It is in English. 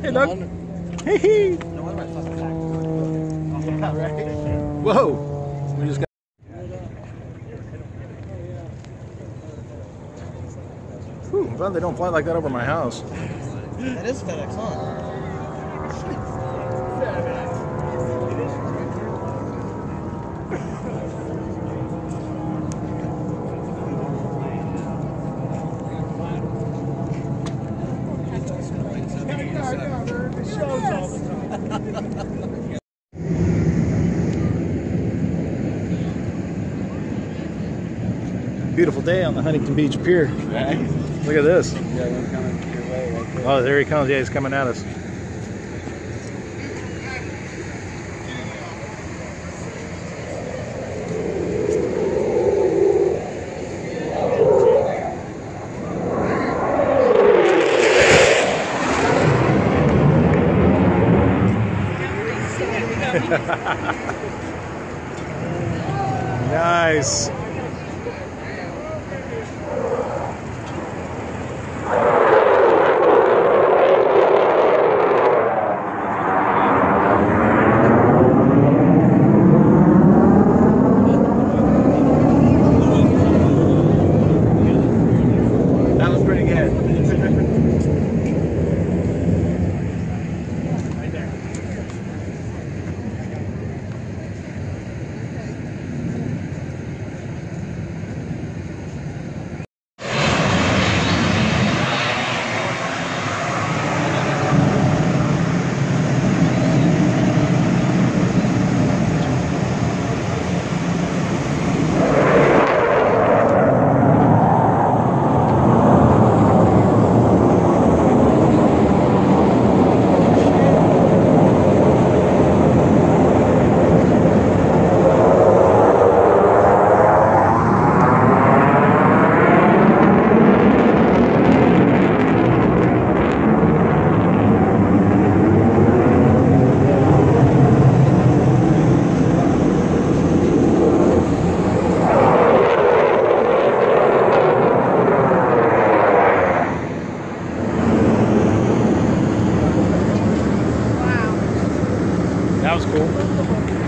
Hey, Doug. Hey, hey. No wonder I fucking back. Yeah, right. Whoa. We just got. Whew, I'm glad they don't fly like that over my house. That is FedEx, huh? Beautiful day on the Huntington Beach Pier. Look at this. Yeah, one coming your way right there. Oh, there he comes. Yeah, he's coming at us. nice. That was cool.